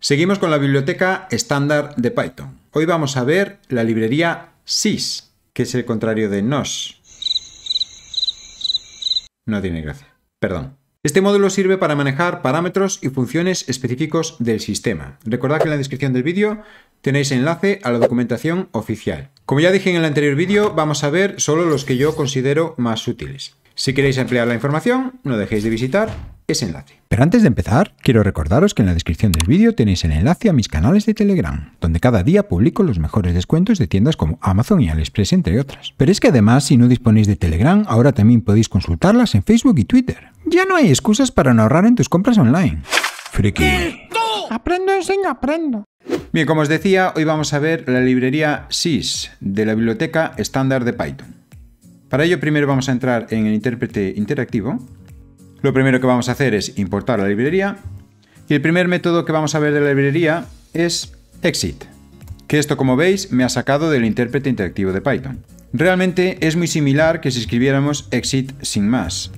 Seguimos con la biblioteca estándar de Python. Hoy vamos a ver la librería sys, que es el contrario de nos. No tiene gracia. Perdón. Este módulo sirve para manejar parámetros y funciones específicos del sistema. Recordad que en la descripción del vídeo tenéis enlace a la documentación oficial. Como ya dije en el anterior vídeo, vamos a ver solo los que yo considero más útiles. Si queréis ampliar la información, no dejéis de visitar ese enlace. Pero antes de empezar, quiero recordaros que en la descripción del vídeo tenéis el enlace a mis canales de Telegram, donde cada día publico los mejores descuentos de tiendas como Amazon y AliExpress, entre otras. Pero es que además, si no disponéis de Telegram, ahora también podéis consultarlas en Facebook y Twitter. Ya no hay excusas para no ahorrar en tus compras online. Friki. Aprendo, enseño, aprendo. Bien, como os decía, hoy vamos a ver la librería sys de la biblioteca estándar de Python. Para ello primero vamos a entrar en el intérprete interactivo lo primero que vamos a hacer es importar la librería y el primer método que vamos a ver de la librería es exit, que esto como veis me ha sacado del intérprete interactivo de Python. Realmente es muy similar que si escribiéramos exit sin más.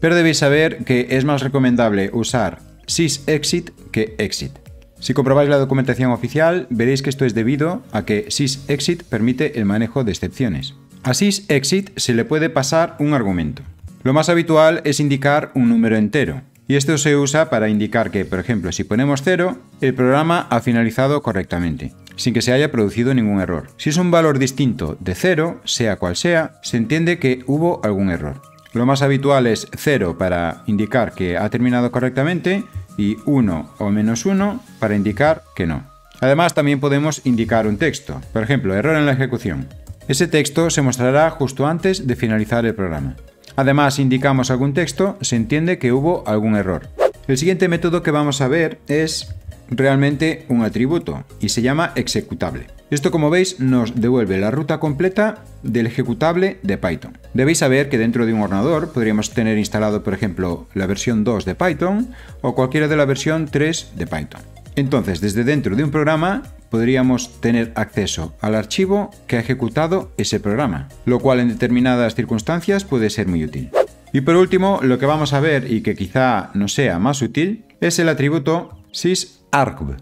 Pero debéis saber que es más recomendable usar sysexit que exit. Si comprobáis la documentación oficial, veréis que esto es debido a que sysexit permite el manejo de excepciones. A sysexit se le puede pasar un argumento. Lo más habitual es indicar un número entero, y esto se usa para indicar que, por ejemplo, si ponemos 0, el programa ha finalizado correctamente, sin que se haya producido ningún error. Si es un valor distinto de 0, sea cual sea, se entiende que hubo algún error. Lo más habitual es 0 para indicar que ha terminado correctamente y 1 o menos 1 para indicar que no. Además también podemos indicar un texto, por ejemplo, error en la ejecución. Ese texto se mostrará justo antes de finalizar el programa. Además, indicamos algún texto, se entiende que hubo algún error. El siguiente método que vamos a ver es realmente un atributo y se llama executable. Esto como veis nos devuelve la ruta completa del ejecutable de Python. Debéis saber que dentro de un ordenador podríamos tener instalado por ejemplo la versión 2 de Python o cualquiera de la versión 3 de Python. Entonces desde dentro de un programa podríamos tener acceso al archivo que ha ejecutado ese programa, lo cual en determinadas circunstancias puede ser muy útil. Y por último, lo que vamos a ver y que quizá no sea más útil es el atributo sysargv.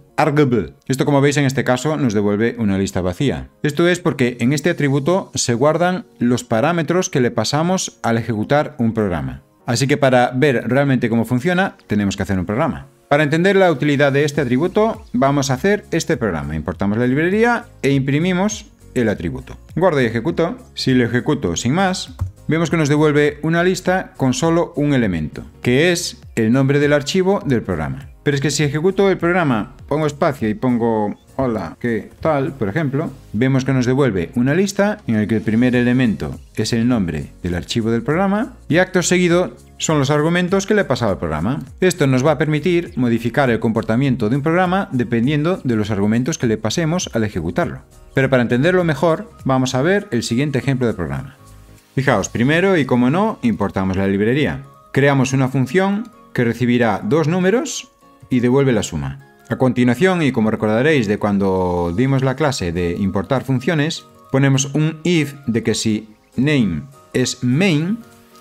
Esto como veis en este caso nos devuelve una lista vacía. Esto es porque en este atributo se guardan los parámetros que le pasamos al ejecutar un programa. Así que para ver realmente cómo funciona tenemos que hacer un programa. Para entender la utilidad de este atributo, vamos a hacer este programa. Importamos la librería e imprimimos el atributo. Guardo y ejecuto. Si lo ejecuto sin más, vemos que nos devuelve una lista con solo un elemento, que es el nombre del archivo del programa. Pero es que si ejecuto el programa, pongo espacio y pongo hola, ¿qué tal? Por ejemplo, vemos que nos devuelve una lista en la que el primer elemento es el nombre del archivo del programa y acto seguido son los argumentos que le he pasado al programa. Esto nos va a permitir modificar el comportamiento de un programa dependiendo de los argumentos que le pasemos al ejecutarlo. Pero para entenderlo mejor, vamos a ver el siguiente ejemplo de programa. Fijaos, primero y como no, importamos la librería. Creamos una función que recibirá dos números y devuelve la suma. A continuación, y como recordaréis de cuando dimos la clase de importar funciones, ponemos un if de que si name es main,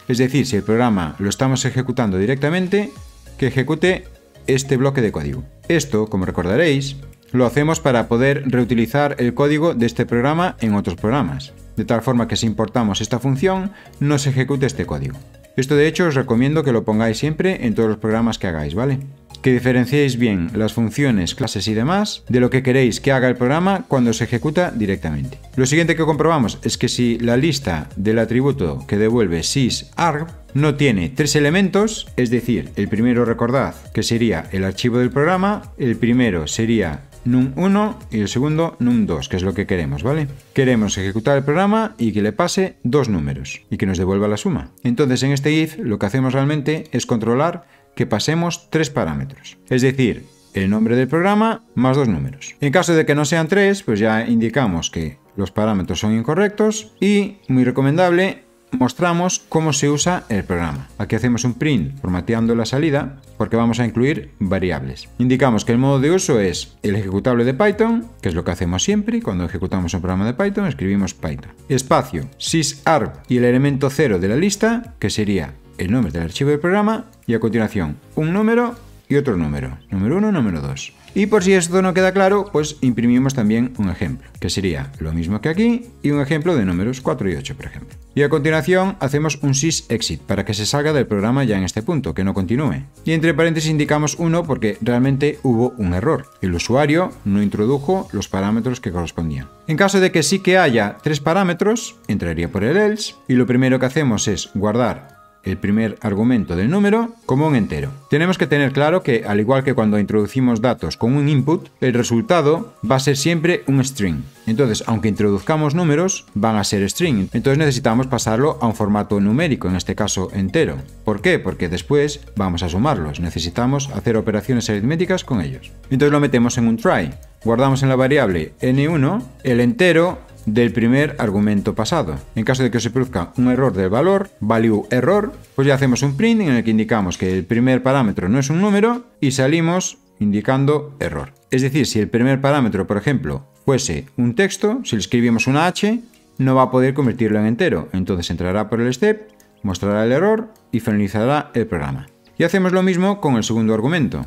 es decir, si el programa lo estamos ejecutando directamente, que ejecute este bloque de código. Esto, como recordaréis, lo hacemos para poder reutilizar el código de este programa en otros programas, de tal forma que si importamos esta función, no se ejecute este código. Esto de hecho os recomiendo que lo pongáis siempre en todos los programas que hagáis, ¿vale? Que diferenciéis bien las funciones, clases y demás de lo que queréis que haga el programa cuando se ejecuta directamente. Lo siguiente que comprobamos es que si la lista del atributo que devuelve sysarg no tiene tres elementos, es decir, el primero recordad que sería el archivo del programa, el primero sería num1 y el segundo num2, que es lo que queremos, ¿vale? Queremos ejecutar el programa y que le pase dos números y que nos devuelva la suma. Entonces en este if lo que hacemos realmente es controlar que pasemos tres parámetros, es decir, el nombre del programa más dos números. En caso de que no sean tres, pues ya indicamos que los parámetros son incorrectos y, muy recomendable, mostramos cómo se usa el programa. Aquí hacemos un print formateando la salida porque vamos a incluir variables. Indicamos que el modo de uso es el ejecutable de Python, que es lo que hacemos siempre cuando ejecutamos un programa de Python, escribimos Python. Espacio, sysarg y el elemento cero de la lista, que sería el nombre del archivo del programa y a continuación un número y otro número, número 1, número 2. Y por si esto no queda claro, pues imprimimos también un ejemplo, que sería lo mismo que aquí y un ejemplo de números 4 y 8, por ejemplo. Y a continuación hacemos un sysexit para que se salga del programa ya en este punto, que no continúe. Y entre paréntesis indicamos 1 porque realmente hubo un error. El usuario no introdujo los parámetros que correspondían. En caso de que sí que haya tres parámetros, entraría por el else y lo primero que hacemos es guardar el primer argumento del número como un entero. Tenemos que tener claro que, al igual que cuando introducimos datos con un input, el resultado va a ser siempre un string. Entonces, aunque introduzcamos números, van a ser string. Entonces necesitamos pasarlo a un formato numérico, en este caso entero. ¿Por qué? Porque después vamos a sumarlos. Necesitamos hacer operaciones aritméticas con ellos. Entonces lo metemos en un try. Guardamos en la variable n1 el entero del primer argumento pasado. En caso de que se produzca un error del valor, value error, pues ya hacemos un print en el que indicamos que el primer parámetro no es un número y salimos indicando error. Es decir, si el primer parámetro, por ejemplo, fuese un texto, si le escribimos una h, no va a poder convertirlo en entero. Entonces entrará por el step, mostrará el error y finalizará el programa. Y hacemos lo mismo con el segundo argumento.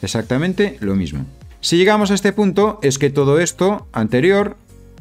Exactamente lo mismo. Si llegamos a este punto es que todo esto anterior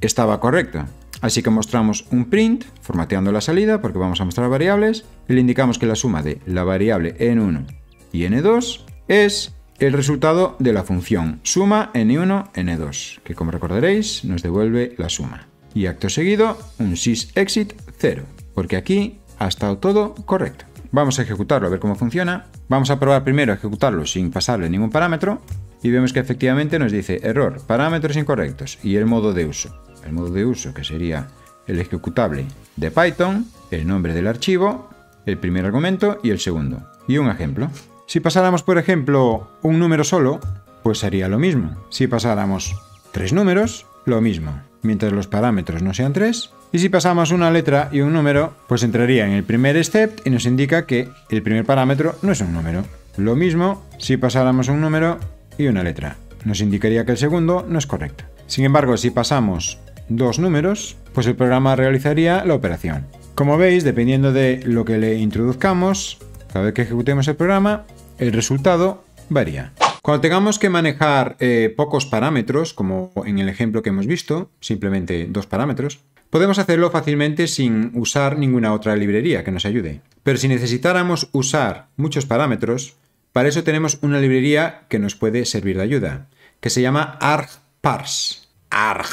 estaba correcta. Así que mostramos un print, formateando la salida, porque vamos a mostrar variables, y le indicamos que la suma de la variable n1 y n2 es el resultado de la función suma n1, n2, que como recordaréis nos devuelve la suma. Y acto seguido, un sysexit 0, porque aquí ha estado todo correcto. Vamos a ejecutarlo a ver cómo funciona. Vamos a probar primero a ejecutarlo sin pasarle ningún parámetro y vemos que efectivamente nos dice error, parámetros incorrectos y el modo de uso el modo de uso, que sería el ejecutable de Python, el nombre del archivo, el primer argumento y el segundo. Y un ejemplo. Si pasáramos, por ejemplo, un número solo, pues sería lo mismo. Si pasáramos tres números, lo mismo, mientras los parámetros no sean tres. Y si pasamos una letra y un número, pues entraría en el primer step y nos indica que el primer parámetro no es un número. Lo mismo si pasáramos un número y una letra. Nos indicaría que el segundo no es correcto. Sin embargo, si pasamos dos números, pues el programa realizaría la operación. Como veis, dependiendo de lo que le introduzcamos, cada vez que ejecutemos el programa, el resultado varía. Cuando tengamos que manejar eh, pocos parámetros, como en el ejemplo que hemos visto, simplemente dos parámetros, podemos hacerlo fácilmente sin usar ninguna otra librería que nos ayude. Pero si necesitáramos usar muchos parámetros, para eso tenemos una librería que nos puede servir de ayuda, que se llama argparse. Arg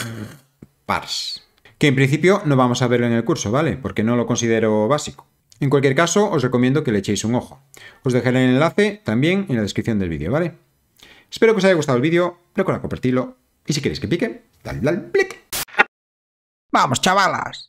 parse. Que en principio no vamos a verlo en el curso, ¿vale? Porque no lo considero básico. En cualquier caso, os recomiendo que le echéis un ojo. Os dejaré el enlace también en la descripción del vídeo, ¿vale? Espero que os haya gustado el vídeo, recuerda compartirlo y si queréis que pique, dale al clic. Vamos, chavalas.